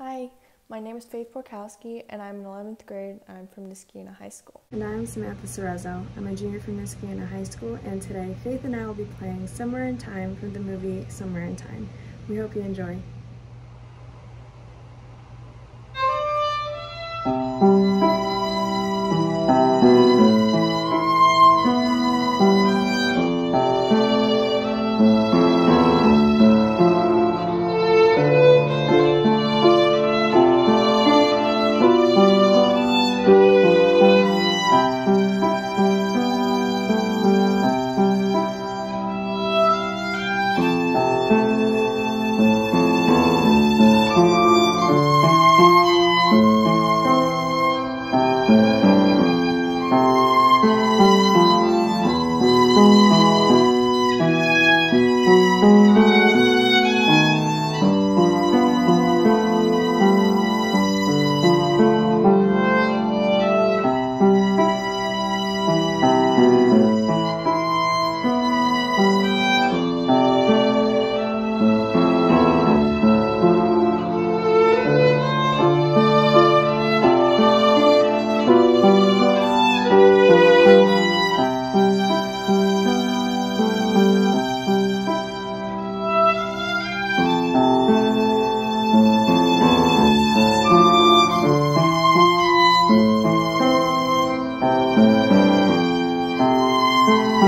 Hi, my name is Faith Borkowski, and I'm in 11th grade. I'm from Niskayuna High School. And I'm Samantha Cerezo. I'm a junior from Niskayuna High School, and today Faith and I will be playing Somewhere in Time from the movie Somewhere in Time. We hope you enjoy. you